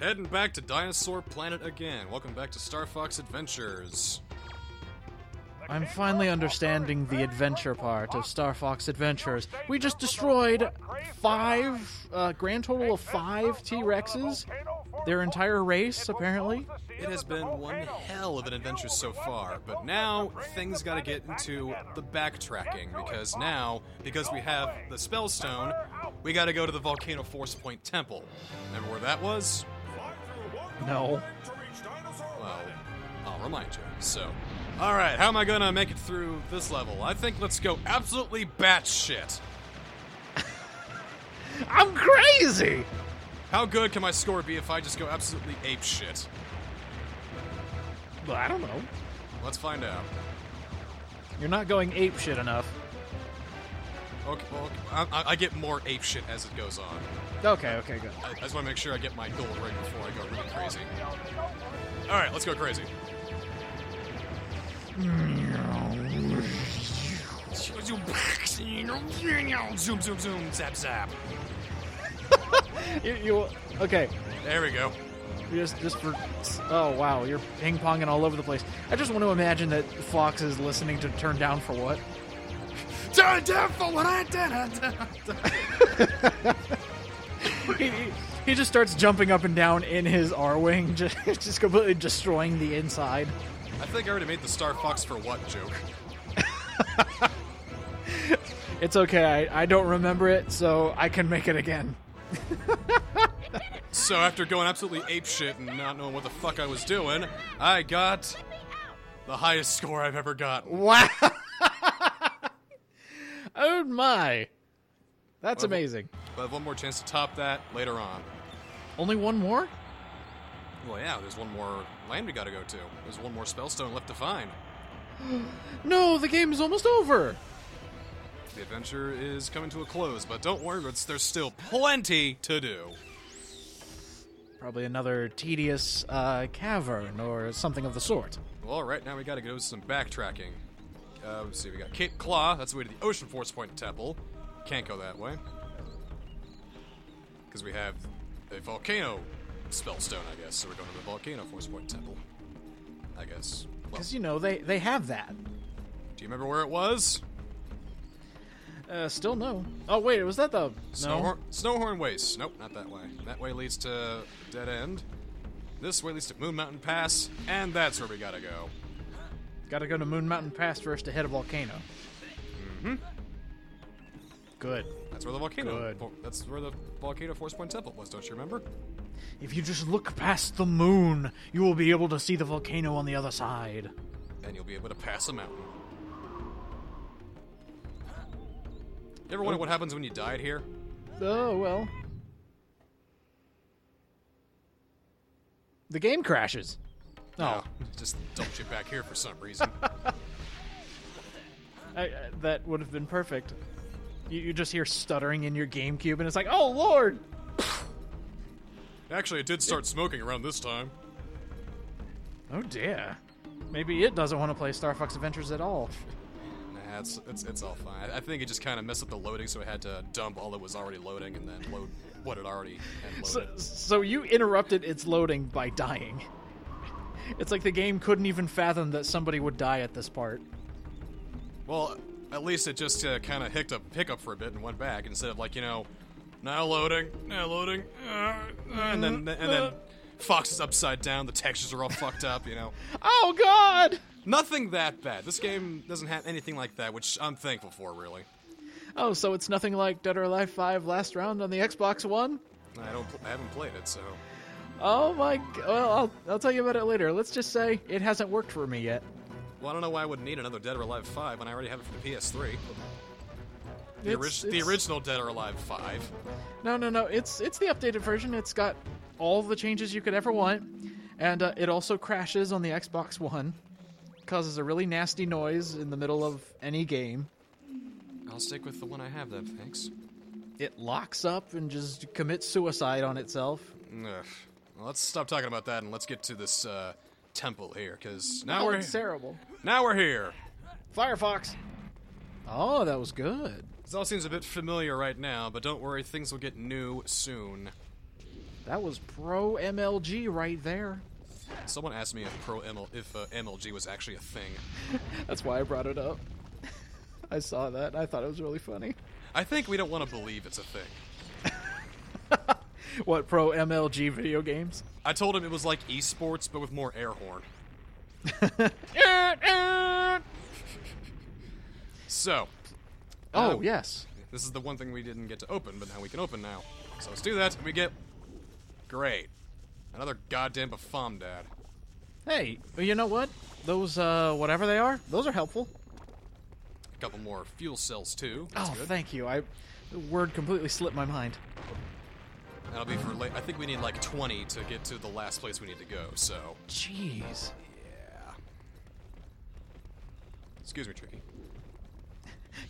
heading back to Dinosaur Planet again. Welcome back to Star Fox Adventures. I'm finally understanding the adventure part of Star Fox Adventures. We just destroyed five, uh, grand total of five T Rexes. Their entire race, apparently. It has been one hell of an adventure so far, but now things gotta get into the backtracking because now, because we have the Spellstone, we gotta go to the Volcano Force Point Temple. Remember where that was? No. Well, I'll remind you. So, alright, how am I gonna make it through this level? I think let's go absolutely batshit. I'm crazy! How good can my score be if I just go absolutely ape shit? Well, I don't know. Let's find out. You're not going ape shit enough. Okay, well, I, I- get more ape shit as it goes on. Okay, okay, good. I, I just want to make sure I get my gold right before I go really crazy. All right, let's go crazy. Zoom, zoom, zoom, zap, zap. You, you okay? There we go. Just, just for. Oh wow, you're ping ponging all over the place. I just want to imagine that Fox is listening to "Turn Down for What." Turn down for what I did. he, he, he just starts jumping up and down in his Arwing, just, just completely destroying the inside. I think I already made the Star Fox for what joke. It's okay. I, I don't remember it, so I can make it again. So after going absolutely ape shit and not knowing what the fuck I was doing, I got the highest score I've ever got. Wow. Oh my. That's Well, amazing. But I have one more chance to top that later on. Only one more? Well, yeah, there's one more land we gotta go to. There's one more spellstone left to find. No, the game is almost over. The adventure is coming to a close, but don't worry, there's still plenty to do. Probably another tedious uh, cavern or something of the sort. Well, right now we gotta go some backtracking. Uh, let's see, we got Cape Claw, that's the way to the Ocean Force Point Temple. Can't go that way. Because we have a volcano spellstone, I guess, so we're going to the Volcano Force Point Temple. I guess. Well, Because, you know, they, they have that. do you remember where it was? Uh, still no. Oh, wait, was that the. No. Snowhorn, Snowhorn Waste. Nope, not that way. That way leads to Dead End. This way leads to Moon Mountain Pass, and that's where we gotta go. Gotta go to Moon Mountain Pass first to hit a volcano. Mm-hmm. Good. That's where the volcano. Good. vo- That's where the Volcano Force Point Temple was. Don't you remember? If you just look past the moon, you will be able to see the volcano on the other side. And you'll be able to pass a mountain. You ever wonder what happens when you died here? Oh, well. The game crashes. No, Oh, just dumped you back here for some reason. I, I, that would have been perfect. You, you just hear stuttering in your GameCube, and it's like, oh, Lord! Actually, it did start smoking around this time. Oh, dear. Maybe it doesn't want to play Star Fox Adventures at all. Nah, it's, it's, it's all fine. I, I think it just kind of messed up the loading, so it had to dump all that was already loading and then load what it already had So, loaded. so you interrupted its loading by dying. It's like the game couldn't even fathom that somebody would die at this part. Well, at least it just uh, kind of hicked up, hiccup for a bit and went back instead of like you know, now loading, now loading, uh, uh, and then and then Fox is upside down. The textures are all fucked up. You know, Oh, God! nothing that bad. This game doesn't have anything like that, which I'm thankful for. Really, Oh, so it's nothing like Dead or Alive 5 last round on the Xbox One? I don't, I haven't played it, so Oh my. g- Well, I'll, I'll tell you about it later. Let's just say it hasn't worked for me yet. well, I don't know why I wouldn't need another Dead or Alive Five when I already have it for the PS3. The, It's- orig- the it's- original Dead or Alive Five. No, no, no. It's it's the updated version. It's got all the changes you could ever want, and uh, it also crashes on the Xbox One. Causes a really nasty noise in the middle of any game. I'll stick with the one I have then, thanks. It locks up and just commits suicide on itself. Ugh. Well, let's stop talking about that and let's get to this uh, temple here, because now Oh, we're it's terrible. now we're here. Firefox. Oh, that was good. This all seems a bit familiar right now, but don't worry, things will get new soon. That was pro MLG right there. Someone asked me if pro ML if uh, MLG was actually a thing. That's why I brought it up. I saw that. I thought it was really funny. I think we don't want to believe it's a thing. What pro MLG video games? I told him it was like esports but with more air horn. So, oh Uh, yes. this is the one thing we didn't get to open, but now we can open now. So let's do that. and We get great. Another goddamn Bafomdad. Hey, you know what? Those uh, whatever they are, those are helpful. A couple more fuel cells too. That's oh, good. thank you. I the word completely slipped my mind. That'll be for late. I think we need like 20 to get to the last place we need to go. So, Jeez. yeah. Excuse me, Tricky.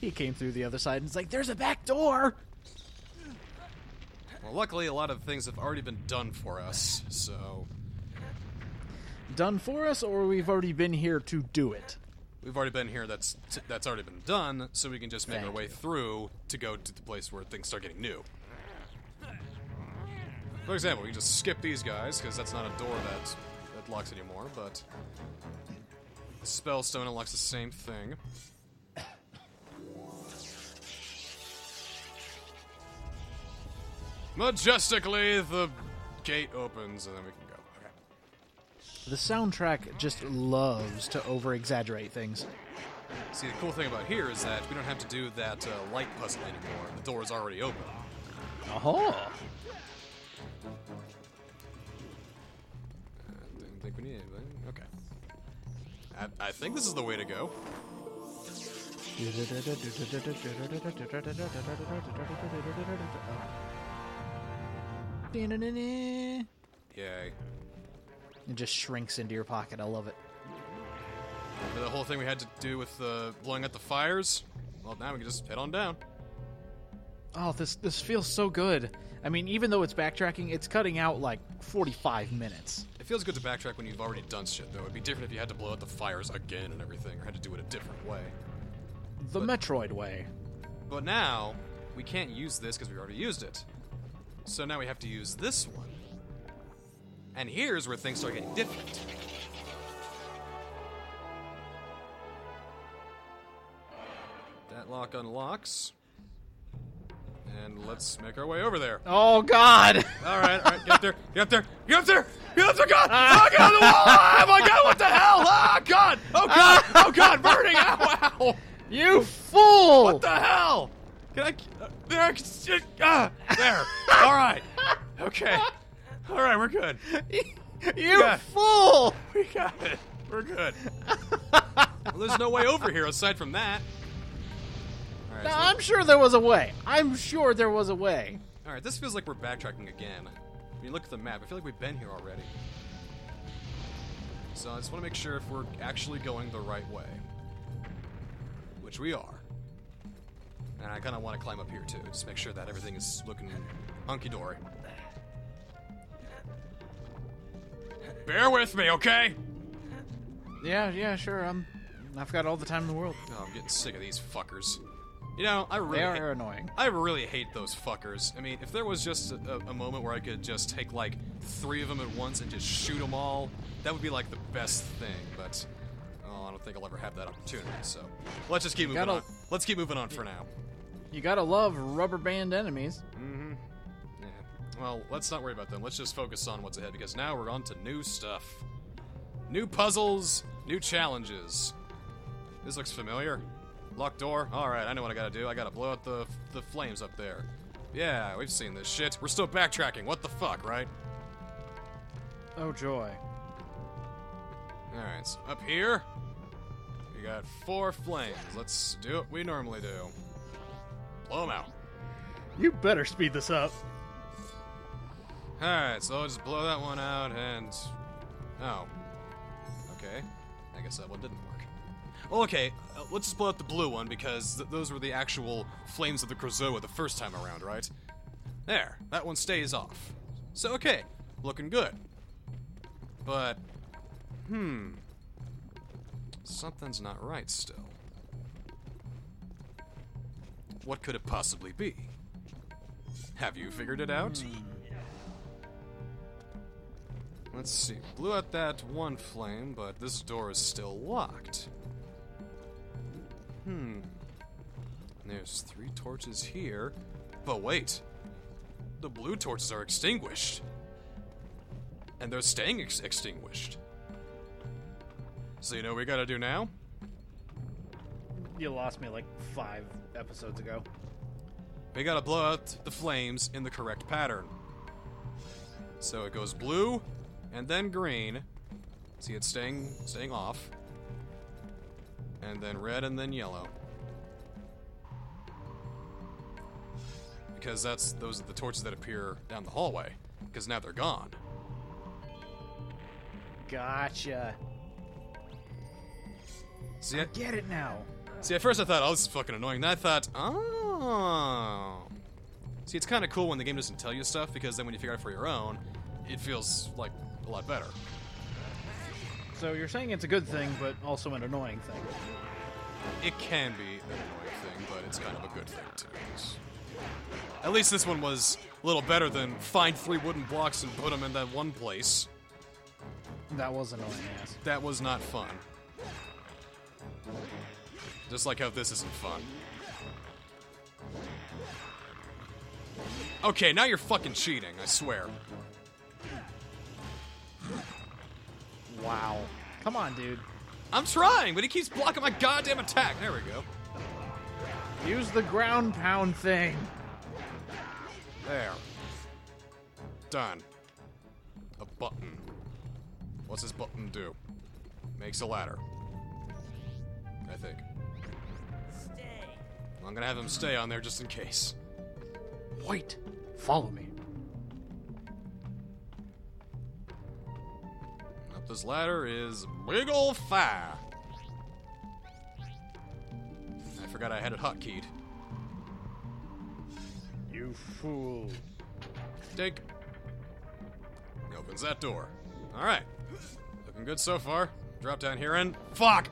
He came through the other side and it's like, "There's a back door." Well, luckily, a lot of things have already been done for us. So, Done for us, or we've already been here to do it. we've already been here. That's t- that's already been done. So we can just make our way you. through to go to the place where things start getting new. For example, we can just skip these guys because that's not a door that that locks anymore. But the spellstone unlocks the same thing. Majestically, the gate opens and then we can go. Okay. The soundtrack just loves to over exaggerate things. See, the cool thing about here is that we don't have to do that uh, light puzzle anymore. The door is already open. Oh. Uh, didn't think we need anything. Okay. I, I think this is the way to go. Yay. It just shrinks into your pocket. I love it. And the whole thing we had to do with uh, blowing out the fires. Well, now we can just head on down. Oh, this this feels so good. I mean, even though it's backtracking, it's cutting out like 45 minutes. It feels good to backtrack when you've already done shit, though. It'd be different if you had to blow out the fires again and everything, or had to do it a different way. The But- Metroid way. But now, we can't use this because we already used it. So now we have to use this one. And here's where things start getting different. That lock unlocks. And let's make our way over there. Oh God! All right, all right, get up there, get up there, get up there, get up there, God! Oh God, the wall! Oh my God, what the hell? Oh God! Oh God! Oh God, burning! Ow! Ow! you fool! What the hell? Can I? Uh, there, I can ah, there. All right. Okay. All right, we're good. you fool! We got it. We're good. well, there's no way over here aside from that. All right. No, so- I'm sure there was a way. I'm sure there was a way. all right. This feels like we're backtracking again. When you look at the map, I feel like we've been here already. So I just want to make sure if we're actually going the right way, which we are. And I kind of want to climb up here too, just make sure that everything is looking hunky dory. Bear with me, okay? Yeah, yeah, sure. I'm. I've got all the time in the world. Oh, I'm getting sick of these fuckers. You know, I really, They hate- are annoying. I really hate those fuckers. I mean, if there was just a, a, moment where I could just take like three of them at once and just shoot them all, that would be like the best thing. But oh, I don't think I'll ever have that opportunity. So let's just keep moving gotta- on. Let's keep moving on for now. You gotta love rubber band enemies. Mm-hmm. Yeah. Well, let's not worry about them. Let's just focus on what's ahead because now we're on to new stuff. New puzzles, new challenges. This looks familiar. Locked door. All right, I know what I gotta do. I gotta blow out the the flames up there. Yeah, we've seen this shit. We're still backtracking. What the fuck, right? Oh joy. All right, so up here, we got four flames. Let's do what we normally do. Blow them out. You better speed this up. Alright, so I'll just blow that one out and. Oh. Okay. I guess that one didn't. Well, okay, uh, let's just blow out the blue one because th- those were the actual flames of the Krazoa the first time around, right? There, that one stays off. So, okay, looking good. But. Hmm. Something's not right still. What could it possibly be? Have you figured it out? Let's see. Blew out that one flame, but this door is still locked. There's three torches here. But wait. The blue torches are extinguished. And they're staying ex- extinguished. So you know what we gotta do now? You lost me like five episodes ago. We gotta blow out the flames in the correct pattern. So it goes blue, and then green. See it staying staying off. And then red and then yellow. Because that's those are the torches that appear down the hallway. Because now they're gone. Gotcha. See, I, Get it now. see, at first I thought, oh, this is fucking annoying. Then I thought, oh. See, it's kind of cool when the game doesn't tell you stuff because then when you figure it out for your own, it feels like a lot better. So you're saying it's a good thing, but also an annoying thing. It can be an annoying thing, but it's kind of a good thing too. At least this one was a little better than find three wooden blocks and put them in that one place. That was annoying, yes. That was not fun. Just like how this isn't fun. Okay, now you're fucking cheating, I swear. Wow. Come on, dude. I'm trying, but he keeps blocking my goddamn attack. There we go. Use the ground pound thing. There. Done. A button. What's this button do? Makes a ladder. I think. Stay. I'm gonna have him stay on there just in case. Wait. Follow me. Up this ladder is big ol' fire. I forgot I had it hotkeyed. You fool. Dink. He opens that door. Alright. Looking good so far. Drop down here and. Fuck!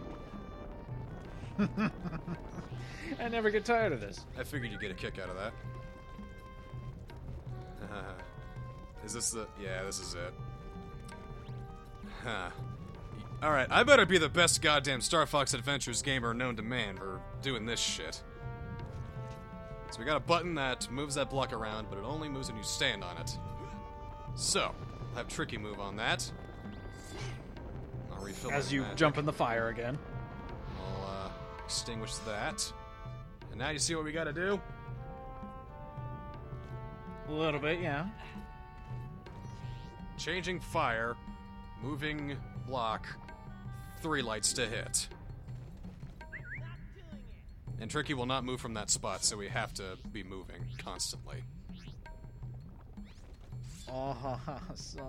I never get tired of this. I figured you'd get a kick out of that. is this the. Yeah, this is it. Huh. Alright, I better be the best goddamn Star Fox Adventures gamer known to man for doing this shit. So we got a button that moves that block around, but it only moves when you stand on it. So, I'll have Tricky move on that. I'll refill As you magic. jump in the fire again. I'll uh, extinguish that. And now you see what we gotta do? A little bit, yeah. Changing fire, moving block, three lights to hit. And Tricky will not move from that spot, so we have to be moving constantly. Awesome.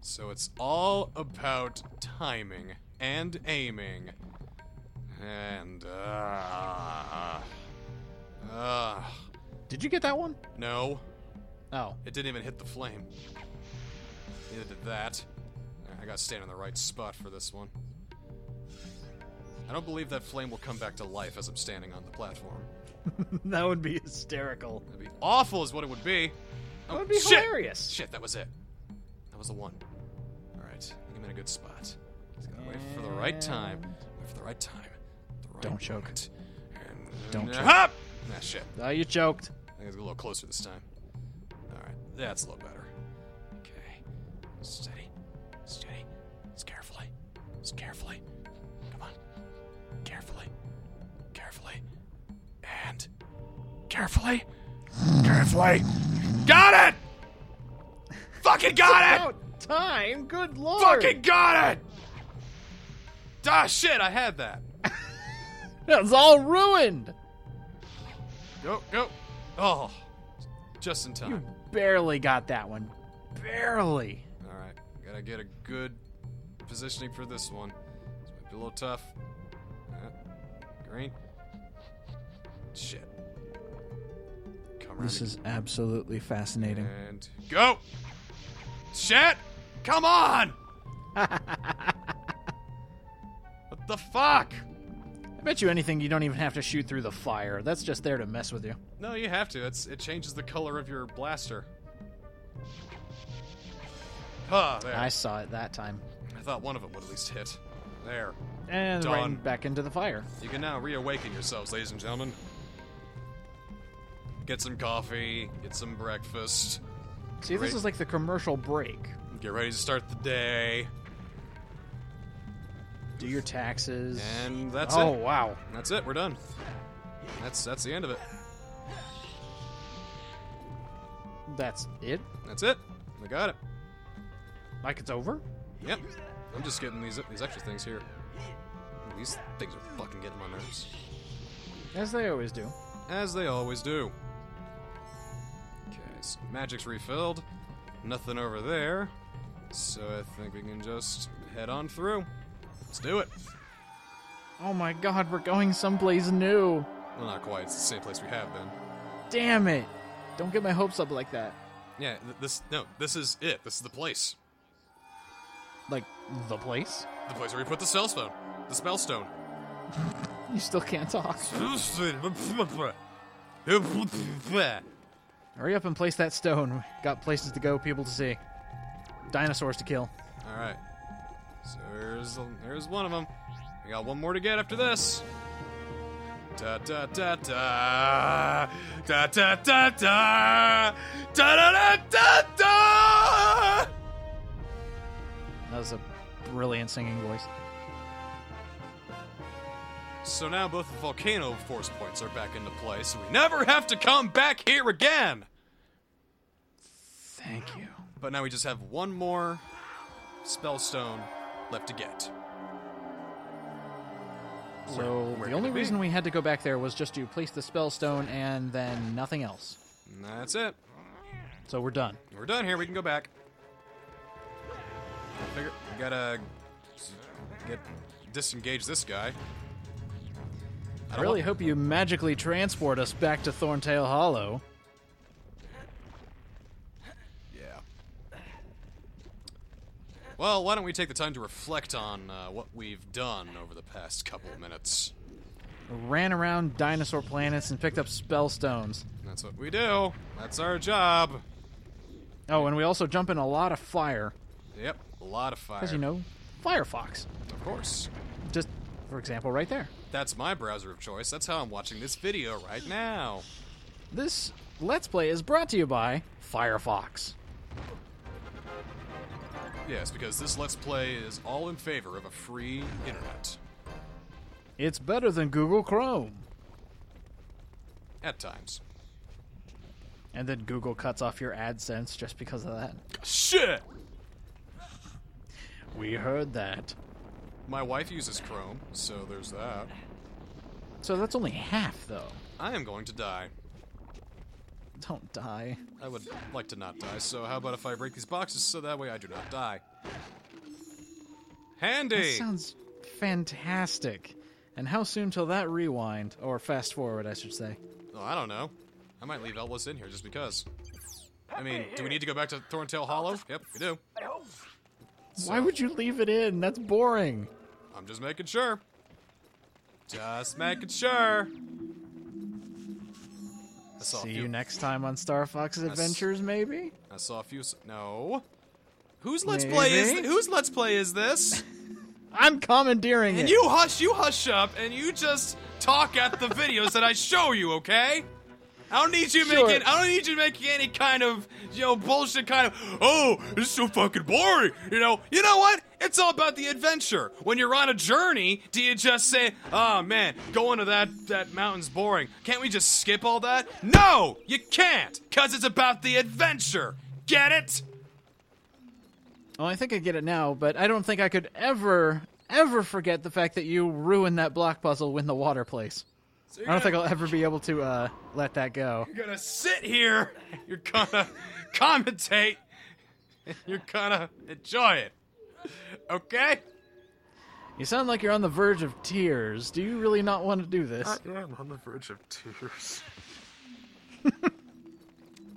So it's all about timing and aiming. And, uh. Uh. Did you get that one? No, Oh. it didn't even hit the flame. Neither did that. I gotta stand in the right spot for this one. I don't believe that flame will come back to life as I'm standing on the platform. that would be hysterical. That'd be awful, is what it would be. That Oh, would be shit! hilarious. Shit, that was it. That was the one. Alright, I think I'm in a good spot. Just gotta wait for the right time. Wait for the right time. The right Don't choke. moment. And, Don't uh, choke. Hop! Nah, shit. Oh, you choked. I think it's a little closer this time. Alright, that's a little better. Okay. Steady. Steady. Just carefully. Just carefully. Carefully. carefully. Got it! Fucking got it! Time. Good lord. Fucking got it! Ah, shit, I had that. That's all ruined. Go, go. Oh. Just in time. You barely got that one. Barely. All right, gotta get a good positioning for this one. This might be a little tough. Uh, green. Shit. Around This is absolutely fascinating. and go. Shit! Come on! what the fuck? I bet you anything you don't even have to shoot through the fire. That's just there to mess with you. No, you have to. It's it changes the color of your blaster. Ah, there. I saw it that time. I thought one of them would at least hit. There. And Done. right back into the fire. You can now reawaken yourselves, ladies and gentlemen. Get some coffee, get some breakfast, See, this is like the commercial break. get ready to start the day, Do your taxes. and that's oh it. Oh wow. That's it. We're done. That's that's the end of it. That's it? That's it. We got it. Like it's over? Yep. I'm just getting these these extra things here. These things are fucking getting my nerves, As they always do. as they always do. So magic's refilled. Nothing over there. So I think we can just head on through. Let's do it. Oh my god, we're going someplace new. Well, not quite. It's the same place we have been. Damn it. Don't get my hopes up like that. Yeah, th- this no, this is it. This is the place. Like, the place? The place where we put the spell stone. The spell stone. You still can't talk. Hurry up and place that stone. We Got places to go, people to see. Dinosaurs to kill. All right. So there's there's one of them. We got one more to get after this. Da da da da da da da da da da da da da. That was a brilliant singing voice. So now both the volcano force points are back into play, so we never have to come back here again. Thank you. But now we just have one more spell stone left to get. So where the only reason we had to go back there was just to place the spell stone and then nothing else. And that's it. So we're done. We're done here. We can go back. Figure, we gotta get disengage this guy. I really hope you magically transport us back to Thorntail Hollow. Yeah. Well, why don't we take the time to reflect on uh, what we've done over the past couple of minutes? Ran around dinosaur planets and picked up spell stones. That's what we do. That's our job. Oh, and we also jump in a lot of fire. Yep, a lot of fire. Because, you know, Firefox. Of course. For example, right there. That's my browser of choice. That's how I'm watching this video right now. This Let's Play is brought to you by Firefox. Yes, because this Let's Play is all in favor of a free internet. It's better than Google Chrome. At times. And then Google cuts off your AdSense just because of that. Shit! We heard that. My wife uses Chrome, so there's that. So that's only half, though. I am going to die. Don't die. I would like to not die, so how about if I break these boxes so that way I do not die? Handy! That Handy! sounds fantastic. And how soon till that rewind? Or fast forward, I should say. Oh, I don't know. I might leave Elvis in here just because. I mean, do we need to go back to Thorntail Hollow? Yep, we do. Why would you leave it in? That's boring. I'm just making sure. Just making sure. I saw See you next time on Star Fox Adventures, maybe? I saw a few. s- No. Whose let's play is Maybe? whose let's play is this? I'm commandeering And it. you hush, you hush up, and you just talk at the videos that I show you, okay? I don't need you Sure. making. I don't need you making any kind of, you know, bullshit kind of. Oh, this is so fucking boring. You know. You know what? It's all about the adventure. When you're on a journey, do you just say, "Oh man, going to that that mountain's boring. Can't we just skip all that?" No, you can't, cause it's about the adventure. Get it? Oh, I think I get it now, but I don't think I could ever, ever forget the fact that you ruined that block puzzle in the water place. So I don't think gonna- I'll ever be able to uh, let that go. You're gonna sit here, you're gonna commentate, you're gonna enjoy it. Okay? You sound like you're on the verge of tears. Do you really not want to do this? I am on the verge of tears.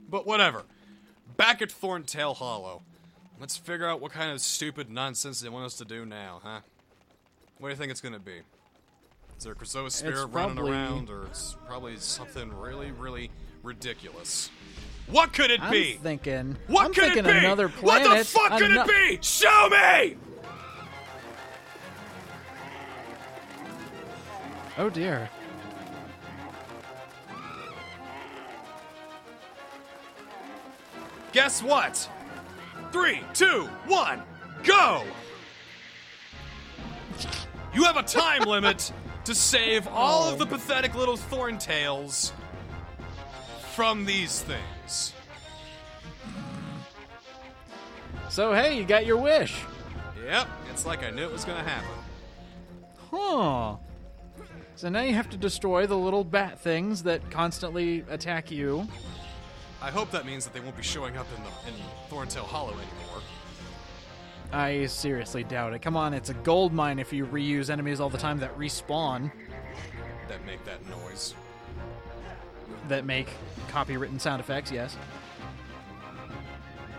but whatever. Back at Thorntail Hollow. Let's figure out what kind of stupid nonsense they want us to do now, huh? What do you think it's gonna be? Is there a Krazoa spirit running probably- around, or it's probably something really, really, ridiculous. What could it I'm be? thinking. what I'm could thinking it be? another what the fuck could it be? Show me! Oh dear. Guess what? Three, two, one, go! You have a time limit to save all of the pathetic little thorn tails from these things. So hey, you got your wish. Yep, it's like I knew it was gonna happen. Huh. So now you have to destroy the little bat things that constantly attack you. I hope that means that they won't be showing up in the in Thorntail Hollow anymore. I seriously doubt it. Come on, it's a gold mine if you reuse enemies all the time that respawn, That make that noise. that make copywritten sound effects, yes.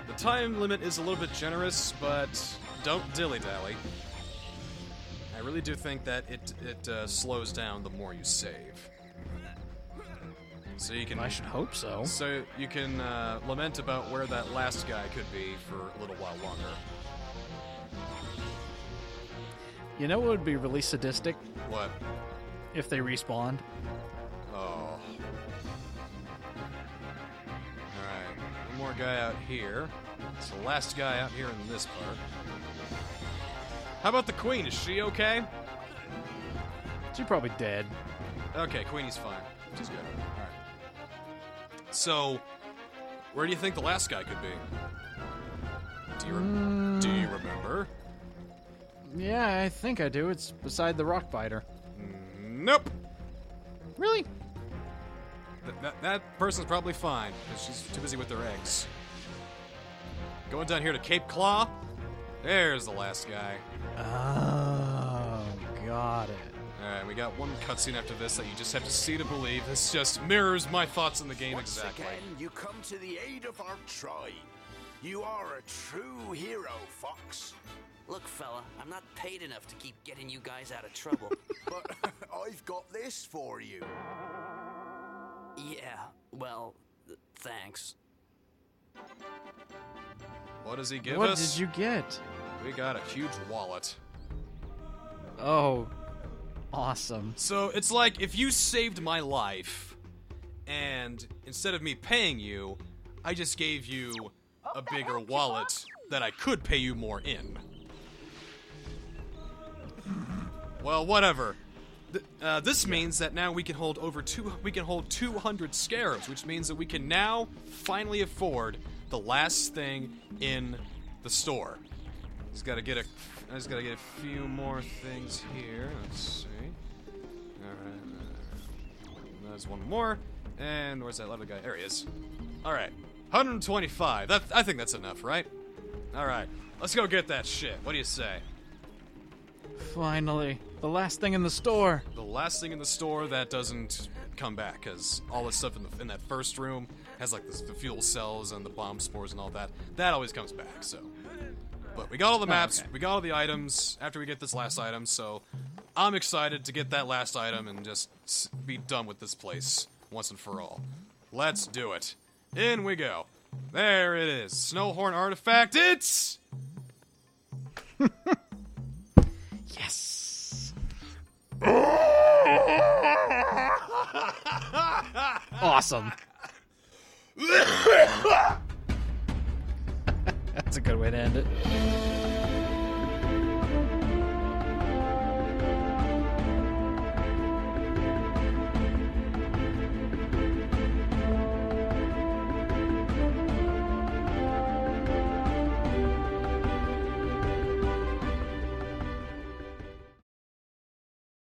The time limit is a little bit generous, but don't dilly dally. I really do think that it it uh, slows down the more you save. So you can I should hope so. so you can uh, lament about where that last guy could be for a little while longer. You know what would be really sadistic? What? If they respawned. Oh. Alright, one more guy out here. It's the last guy out here in this part. How about the queen? Is she okay? She's probably dead. Okay, Queenie's fine. She's good. Alright. So, where do you think the last guy could be? Do you, re- do you remember? Yeah, I think I do. It's beside the rock biter. Nope. Really? Th- that, that person's probably fine, because she's too busy with their eggs. Going down here to Cape Claw. There's the last guy. Oh, got it. Alright, we got one cutscene after this that you just have to see to believe. This just mirrors my thoughts in the game Once exactly. again, you come to the aid of our tribe. You are a true hero, Fox. Look, fella, I'm not paid enough to keep getting you guys out of trouble. But I've got this for you. yeah, well, th- thanks. What does he give what us? did you get? We got a huge wallet. Oh, awesome. So it's like if you saved my life, and instead of me paying you, I just gave you a bigger wallet that I could pay you more in. Well, whatever. Th- uh, this means that now we can hold over two. We can hold 200 scarabs, which means that we can now finally afford the last thing in the store. Just gotta get a. I just gotta get a few more things here. Let's see. Alright. uh, There's one more. And where's that other guy? There he is. Alright. 125. That, I think that's enough, right? Alright. Let's go get that shit. What do you say? Finally, the last thing in the store. The last thing in the store that doesn't come back, because all the stuff in, the, in that first room has like the, the fuel cells and the bomb spores and all that. That always comes back, so. But we got all the oh, maps, okay. we got all the items after we get this last item, so I'm excited to get that last item and just be done with this place once and for all. Let's do it. In we go. There it is. Snowhorn artifact. It's. Yes. awesome. That's a good way to end it.